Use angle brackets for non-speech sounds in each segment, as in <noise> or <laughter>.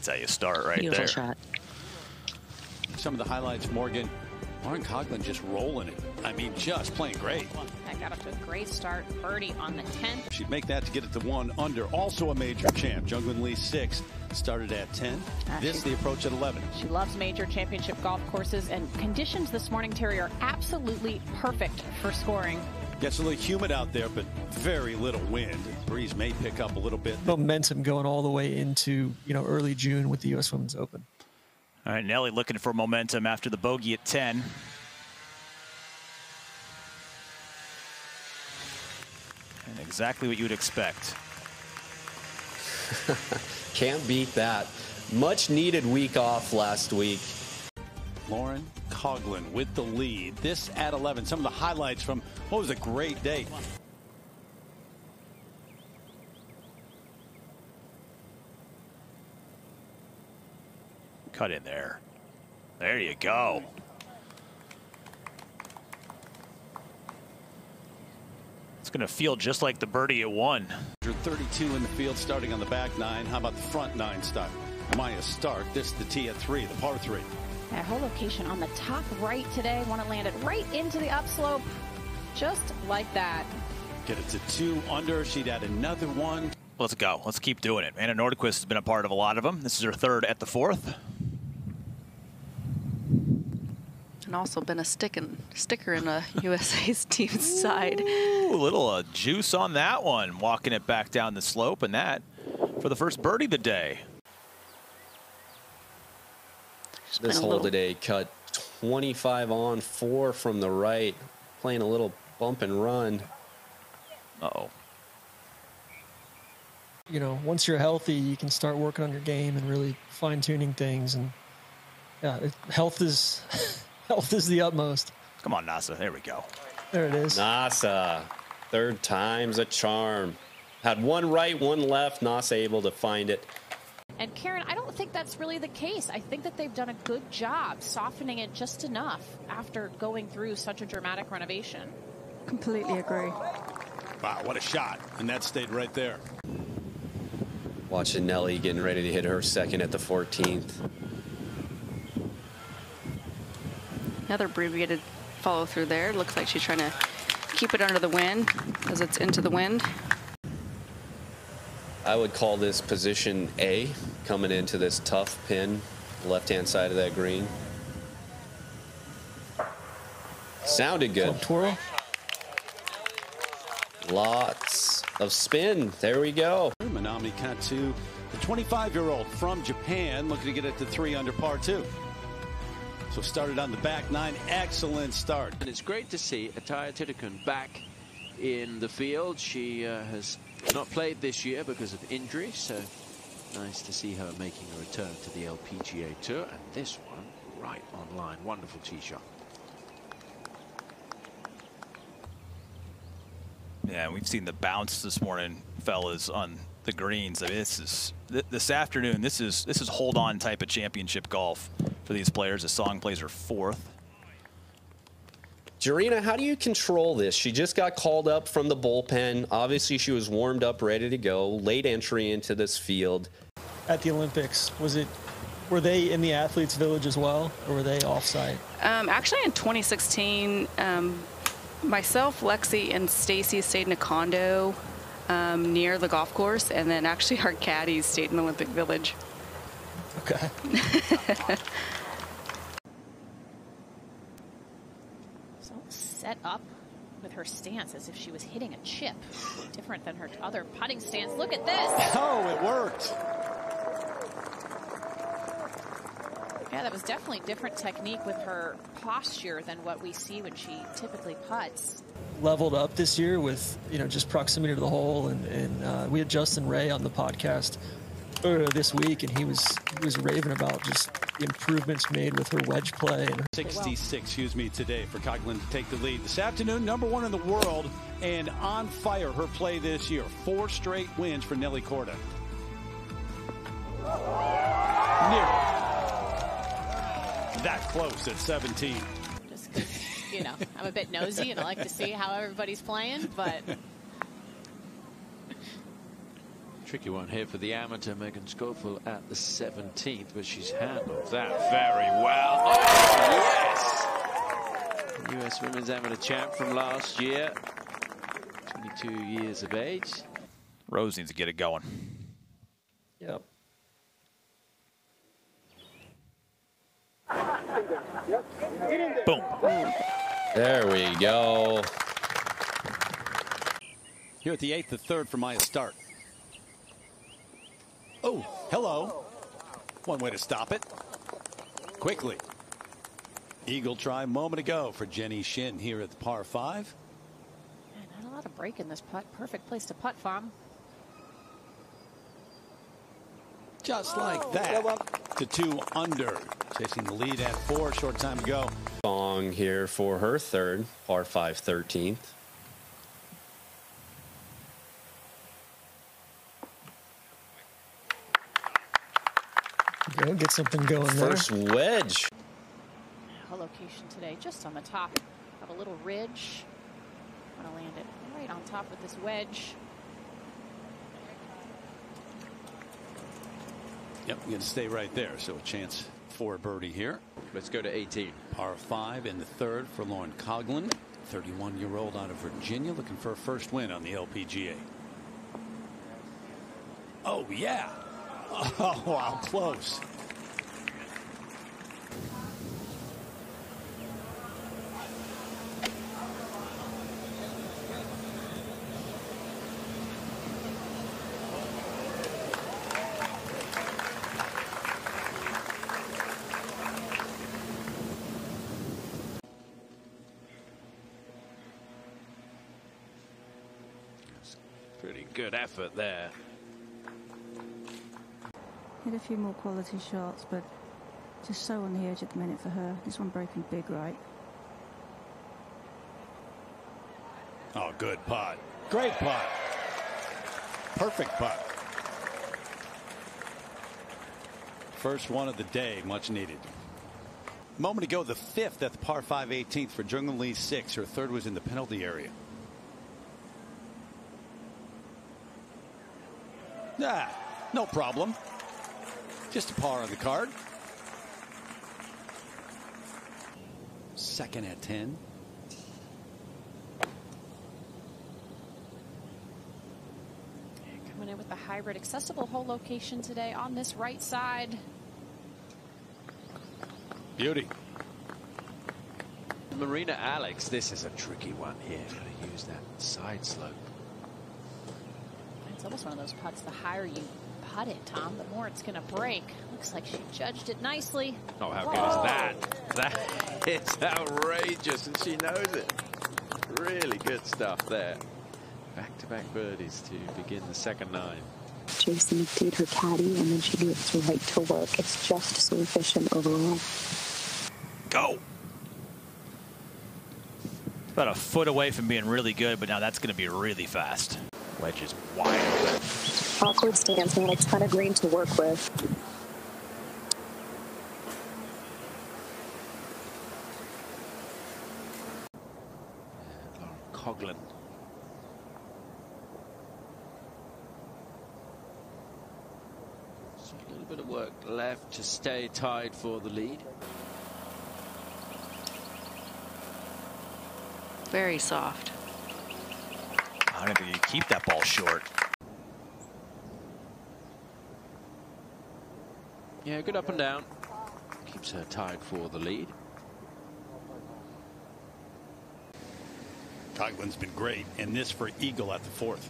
That's how you start right Beautiful there. shot. Some of the highlights, Morgan. Lauren Coughlin just rolling it. I mean, just playing great. That got off to a great start. Birdie on the 10th. She'd make that to get it to one under. Also a major champ. Jeongeun Lee six started at 10. Ah, this the approach at 11. She loves major championship golf courses, and conditions this morning, Terry, are absolutely perfect for scoring. Gets a little humid out there, but very little wind. Breeze may pick up a little bit. momentum going all the way into you know early June with the U.S. Women's Open. All right, Nelly looking for momentum after the bogey at 10. And exactly what you would expect. <laughs> Can't beat that. Much needed week off last week. Lauren Coughlin with the lead. This at 11. Some of the highlights from what was a great day. Cut in there. There you go. It's going to feel just like the birdie at one. 32 in the field starting on the back nine. How about the front nine start? Maja Stark. This is the tee at three, the par three. That whole location on the top right today. Want to land it right into the upslope, just like that. Get it to two under. She'd add another one. Let's go. Let's keep doing it. Anna Nordqvist has been a part of a lot of them. This is her third at the fourth. And also been a stick and, sticker in a <laughs> USA's team side. Ooh, a little uh, juice on that one. Walking it back down the slope, and that for the first birdie of the day. been This hole little- today cut 25 on, four from the right, playing a little bump and run. Uh oh. You know, once you're healthy, you can start working on your game and really fine tuning things. And yeah, it, health is <laughs> health is the utmost. Come on, Nasa. There we go. There it is. Nasa, third time's a charm. Had one right, one left. Nasa able to find it. And Karen, I don't think that's really the case. I think that they've done a good job softening it just enough after going through such a dramatic renovation. Completely agree. Wow, what a shot. And that stayed right there. Watching Nelly getting ready to hit her second at the 14th. Another abbreviated follow through there. Looks like she's trying to keep it under the wind as it's into the wind. I would call this position A coming into this tough pin, left hand side of that green. Sounded good. Club twirl. Lots of spin. There we go. Minami Katsu, the 25 year old from Japan, looking to get it to three under par two. So started on the back nine. Excellent start. And it's great to see Atthaya Thitikul back in the field. She uh, has not played this year because of injury, so nice to see her making a return to the LPGA Tour. And this one right on line. Wonderful tee shot. Yeah, we've seen the bounce this morning, fellas, on the greens. I mean, this is th this afternoon. This is this is hold on type of championship golf for these players. The song plays her fourth. Jarena, how do you control this? She just got called up from the bullpen. Obviously, she was warmed up, ready to go. Late entry into this field. At the Olympics, was it? Were they in the athletes' village as well, or were they offsite? Um, actually, in 2016, um, myself, Lexi, and Stacy stayed in a condo um, near the golf course, and then actually our caddies stayed in the Olympic Village. Okay. <laughs> So set up with her stance as if she was hitting a chip. Different than her other putting stance. Look at this. Oh, it worked. Yeah, that was definitely different technique with her posture than what we see when she typically puts. Leveled up this year with you know just proximity to the hole, and, and uh, we had Justin Ray on the podcast earlier this week, and he was he was raving about just the improvements made with her wedge play 66, excuse me, today for Coughlin to take the lead. This afternoon, number one in the world and on fire her play this year. Four straight wins for Nelly Korda. Nearly. That close at 17. Just 'cause, you know, I'm a bit nosy and I like to see how everybody's playing, but Tricky one here for the amateur Megan Schofill at the 17th, but she's handled that very well. Oh, yes! US Women's Amateur Champ from last year, 22 years of age. Rose needs to get it going. Yep. Boom. There we go. Here at the eighth, the third for Maja Stark. Oh, hello. One way to stop it. Quickly. Eagle try moment ago for Jenny Shin here at the par five. Yeah, not a lot of break in this putt. Perfect place to putt from. Just like that. To two under. Chasing the lead at four short time to go. Song here for her third, par 5 13th. Go get something going there. First wedge. A location today just on the top of a little ridge. Want to land it right on top with this wedge. Yep, going to stay right there. So a chance for a birdie here. Let's go to 18. Par five in the third for Lauren Coughlin, 31 year old out of Virginia, looking for a first win on the LPGA. Oh, yeah. Oh, <laughs> wow, close. Pretty good effort there. A few more quality shots, but just so on the edge at the minute for her. This one breaking big right. Oh, good putt. Great putt. Perfect putt. First one of the day, much needed. Moment ago, the fifth at the par 5 18th for Jung Lee 6. Her third was in the penalty area. Ah, no problem. Just a par on the card. Second at 10. Coming in with the hybrid accessible hole location today on this right side. Beauty. Marina Alex, this is a tricky one here. Got to use that side slope. It's almost one of those putts. The higher you putt it, Tom, the more it's going to break. Looks like she judged it nicely. Oh, how good is that? That <laughs> is outrageous, and she knows it. Really good stuff there. Back-to-back birdies to begin the second nine. Jason McDade her caddy, and then she gets right to work. It's just so efficient overall. Go. About a foot away from being really good, but now that's going to be really fast. Wedge is wide open. Awkward stance and a ton of green to work with. Lauren Coughlin. So a little bit of work left to stay tied for the lead. Very soft. I don't think you keep that ball short. Yeah, good up and down. Keeps her tied for the lead. Coughlin's been great, and this for Eagle at the fourth.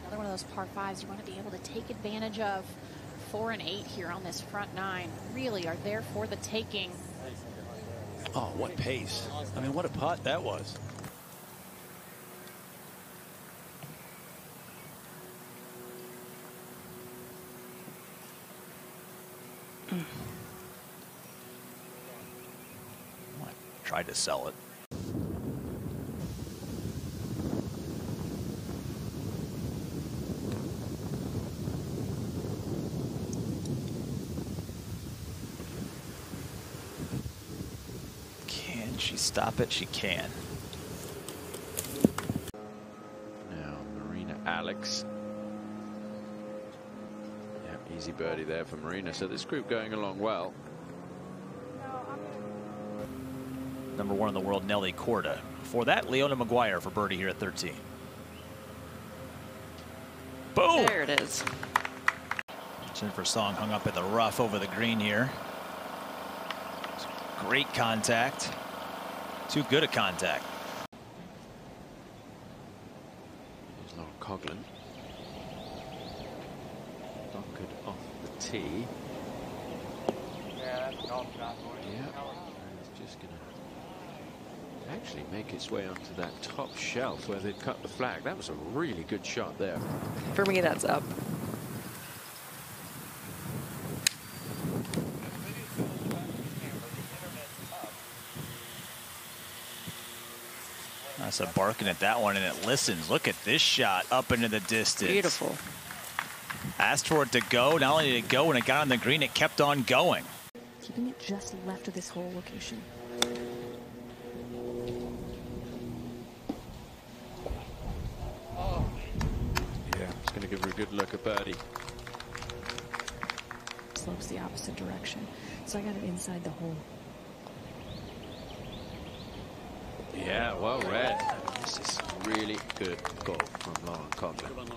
Another one of those par fives you want to be able to take advantage of. Four and eight here on this front nine really are there for the taking. Oh, what pace. I mean, what a putt that was. Tried to sell it. Can she stop it? She can. Birdie there for Marina. So this group going along well. Number one in the world, Nelly Korda. For that, Leona Maguire for birdie here at 13. Boom! There it is. Jennifer Song hung up at the rough over the green here. Great contact. Too good a contact. Here's Lauren Coughlin. Bunkered off the tee. Yeah, that's a golf shot. Yeah. And it's just going to actually make its way onto that top shelf where they've cut the flag. That was a really good shot there. For me, that's up. I said barking at that one and it listens. Look at this shot up into the distance. Beautiful. Asked for it to go. Not only did it go when it got on the green, it kept on going. Keeping it just left of this hole location. Yeah, it's going to give her a good look at birdie. Slopes the opposite direction. So I got it inside the hole. Yeah, well read. This is really good golf from Lauren Coughlin.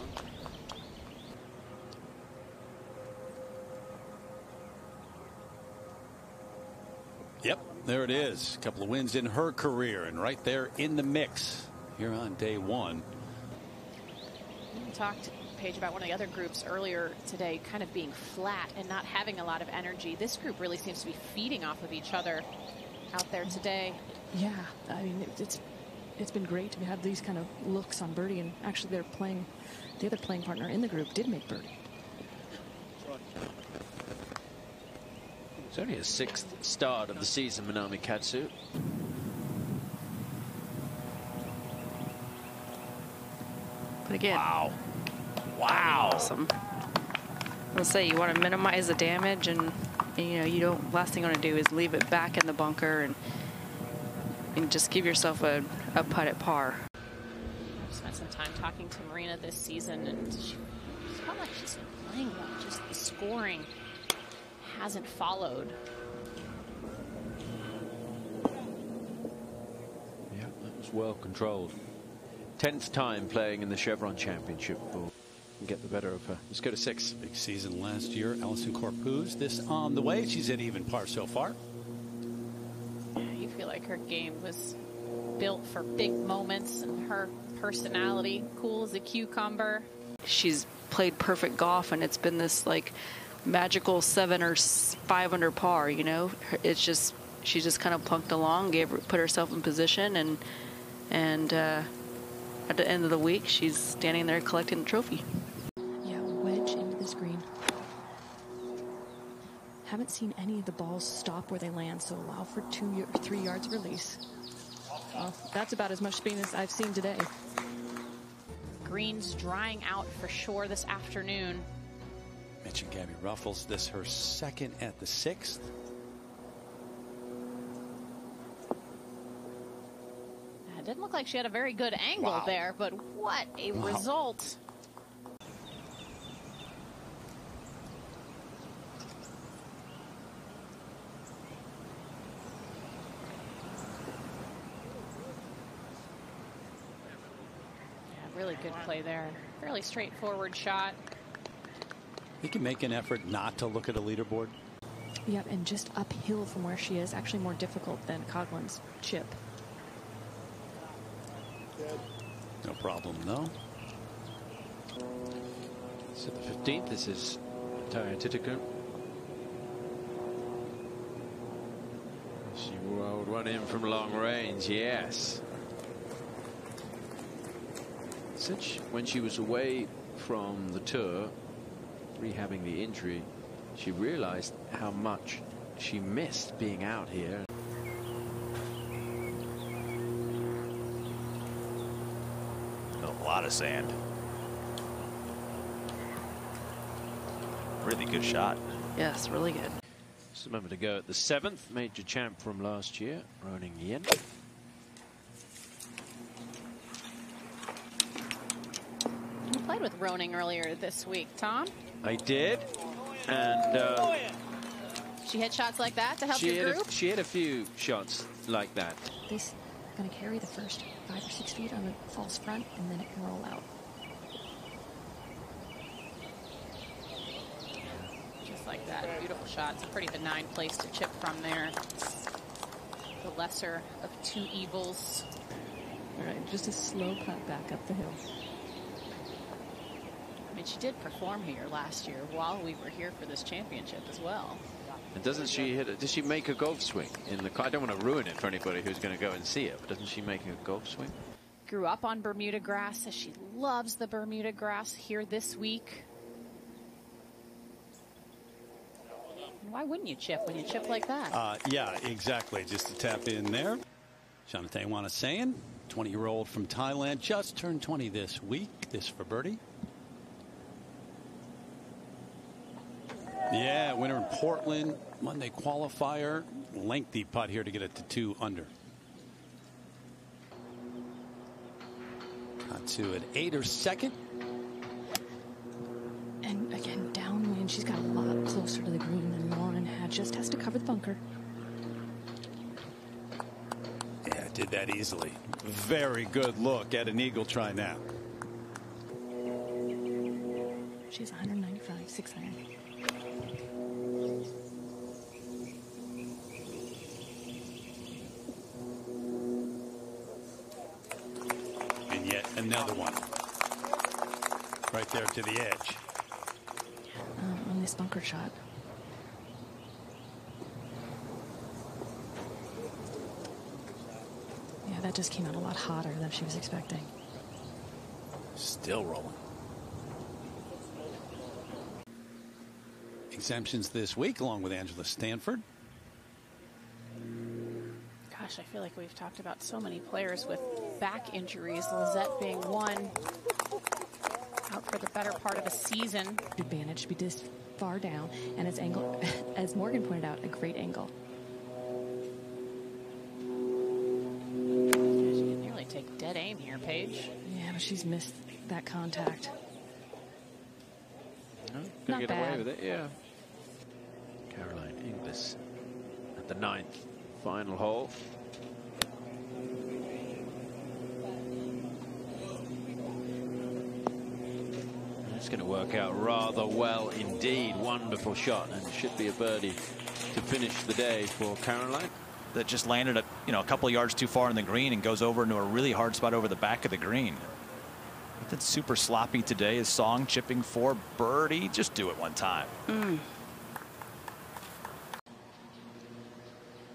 Yep, there it is. A couple of wins in her career, and right there in the mix here on day one. We talked, Paige, about one of the other groups earlier today, kind of being flat and not having a lot of energy. This group really seems to be feeding off of each other out there today. Yeah, I mean it's it's been great to have these kind of looks on birdie, and actually they're playing. The other playing partner in the group did make birdie. It's only a sixth start of the season, Minami Katsu. But again, wow, wow, awesome. I'll say you want to minimize the damage, and, and you know you don't. Last thing you want to do is leave it back in the bunker and and just give yourself a, a putt at par. I've spent some time talking to Marina this season, and she felt like she's been playing well. Just the scoring hasn't followed. Yeah, that was well controlled. Tenth time playing in the Chevron Championship. Will get the better of her. Let's go to six. Big season last year. Allison Corpuz, this on the way. She's at even par so far. You feel like her game was built for big moments, and her personality, cool as a cucumber. She's played perfect golf, and it's been this like magical seven or five under par. You know, it's just she just kind of plunked along, gave her, put herself in position, and and uh, at the end of the week, she's standing there collecting the trophy. Yeah, wedge into this green. Haven't seen any of the balls stop where they land, so allow for two y- three yards release. Well, that's about as much spin as I've seen today. Green's drying out for sure this afternoon. Mentioned Gabby Ruffels. This her second at the sixth. It didn't look like she had a very good angle Wow. there, but what a Wow. result. Yeah, really good play there. Fairly straightforward shot. You can make an effort not to look at a leaderboard. Yep, and just uphill from where she is, actually more difficult than Coughlin's chip. No problem, though. So the 15th, this is Taya Thitikul. She rolled one in from long range, yes. Since when she was away from the tour, rehabbing the injury, she realized how much she missed being out here. A lot of sand. Really good shot. Yes, really good. Just a moment to go at the seventh major champ from last year, Ruoning Yin. You played with Ruoning earlier this week, Tom. I did. And uh, She hit shots like that to help she, your group. a, she hit a few shots like that. This going to carry the first five or six feet on a false front, and then it can roll out. Just like that. Beautiful shot. It's a pretty benign place to chip from there. The lesser of two evils. All right, just a slow putt back up the hill. I mean, she did perform here last year while we were here for this championship as well. And doesn't she hit it? Does she make a golf swing in the car? I don't want to ruin it for anybody who's going to go and see it, but doesn't she make a golf swing? Grew up on Bermuda grass, says she loves the Bermuda grass here this week. Why wouldn't you chip when you chip like that? Uh, yeah, exactly. Just to tap in there. Chanettee Wannasaen, 20 year old from Thailand, just turned 20 this week. This for birdie. Yeah, winner in Portland, Monday qualifier. Lengthy putt here to get it to two under. Katsu at eight or second. And again, downwind, she's got a lot closer to the green than Lauren had. Just has to cover the bunker. Yeah, did that easily. Very good look at an eagle try now. She's 195, six iron. Another one. Right there to the edge. um, on this bunker shot. Yeah, that just came out a lot hotter than she was expecting. Still rolling. Exemptions this week, along with Angela Stanford. Gosh, I feel like we've talked about so many players with back injuries, Lizette being one. Out for the better part of a season. Advantage to be this far down, and as angle, <laughs> as Morgan pointed out, a great angle. She can nearly take dead aim here, Paige. Yeah, but she's missed that contact. Gonna Not get bad. away with it, yeah. Caroline Inglis at the ninth final hole. It's going to work out rather well indeed. Wonderful shot, and should be a birdie to finish the day for Caroline. That just landed a you know a couple of yards too far in the green and goes over into a really hard spot over the back of the green. That's super sloppy today. Is Song chipping for birdie? Just do it one time. Mm.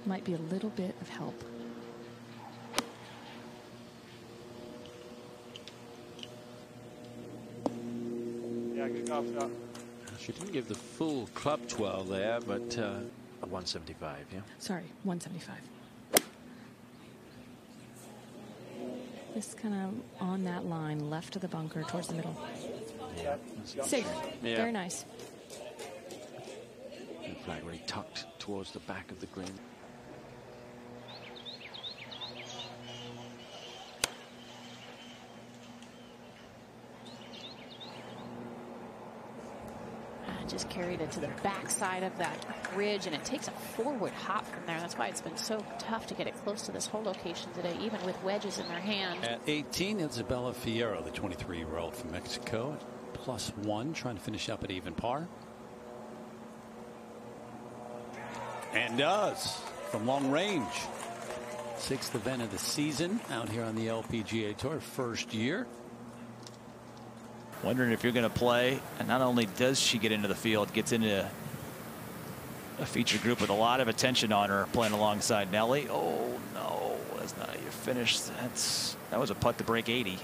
Might be a little bit of help. Yeah, good golf shot. She didn't give the full club twirl there, but uh, a 175, yeah. Sorry, 175. This kind of on that line, left of the bunker, towards the middle. Yeah. Safe. Yeah. Very nice. The flag really tucked towards the back of the green. Just carried it to the backside of that ridge, and it takes a forward hop from there. That's why it's been so tough to get it close to this hole location today, even with wedges in their hand. At 18, Isabella Fierro, the 23 year old from Mexico, plus one, trying to finish up at even par. And does from long range. Sixth event of the season out here on the LPGA Tour, first year. Wondering if you're going to play. And not only does she get into the field, gets into a feature group with a lot of attention on her playing alongside Nelly. Oh, no. That's not how you finish. That's That was a putt to break 80.